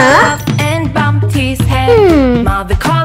Huh? And bumped his head. Hmm. Mother called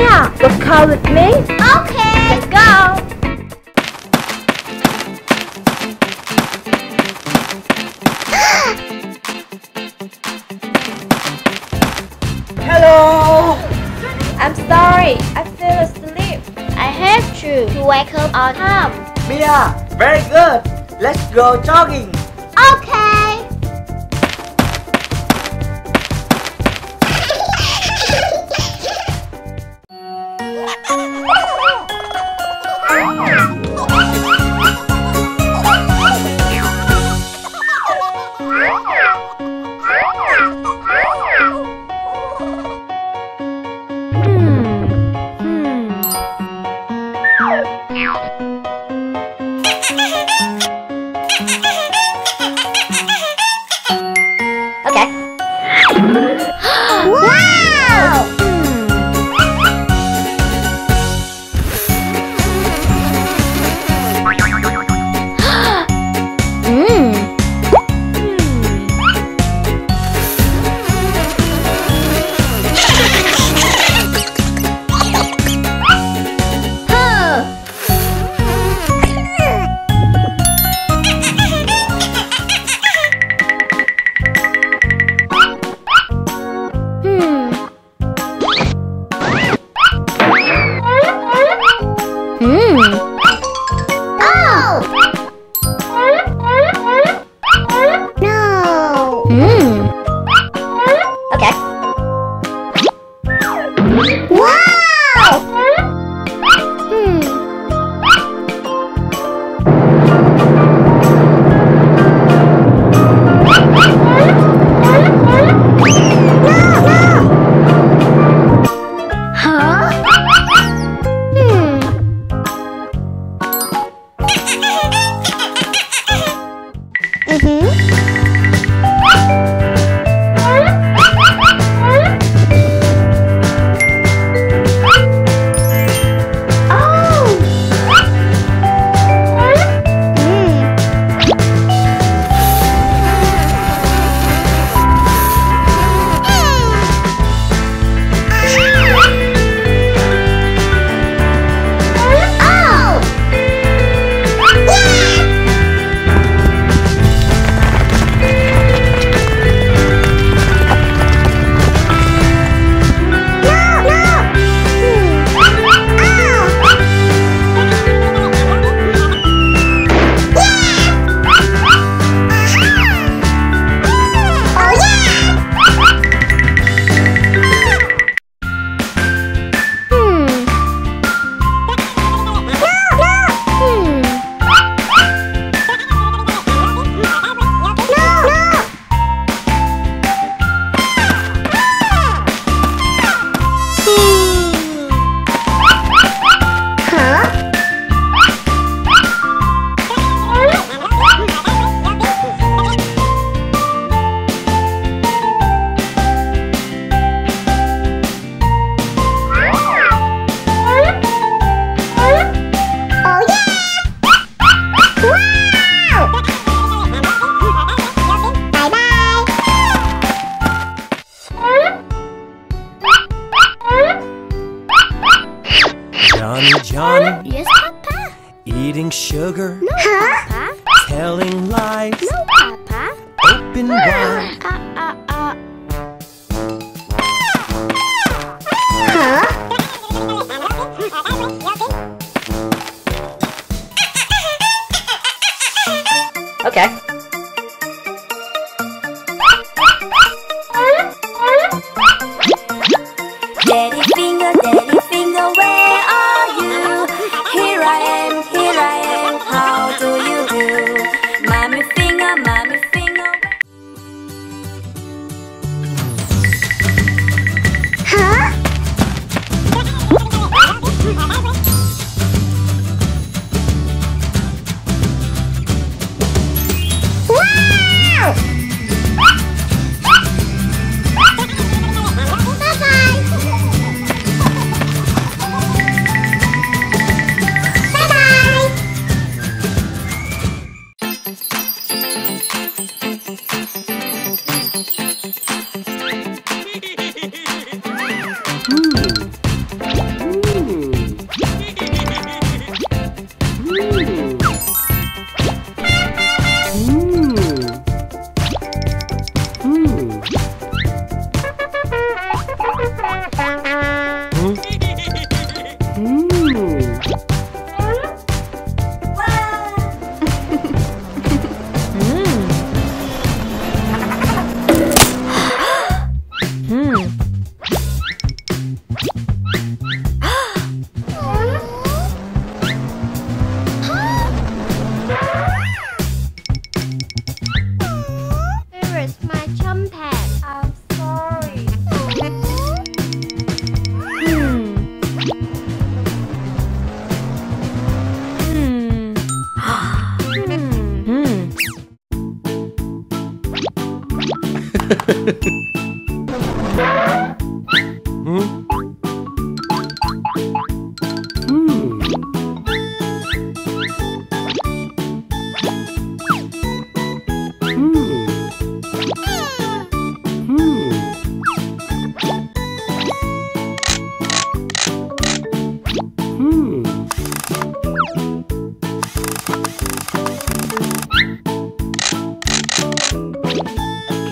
Mia, will come with me? Okay, let's go! Hello. I'm sorry. I fell asleep. I have you to wake up on time. Mia, very good. Let's go jogging. Okay.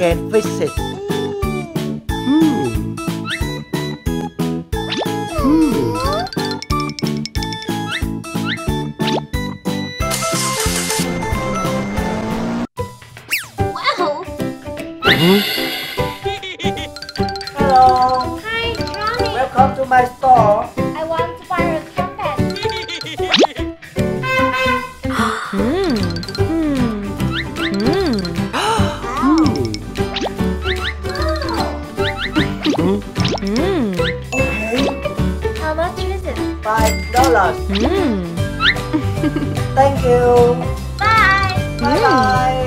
their hmm. Wow. Hello. Hi, Johnny. Welcome to my store. salad. Mm. Thank you. Bye. Bye-bye.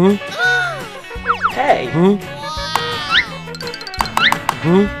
Hmm? Hey. Hmm? Hmm?